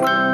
Bye.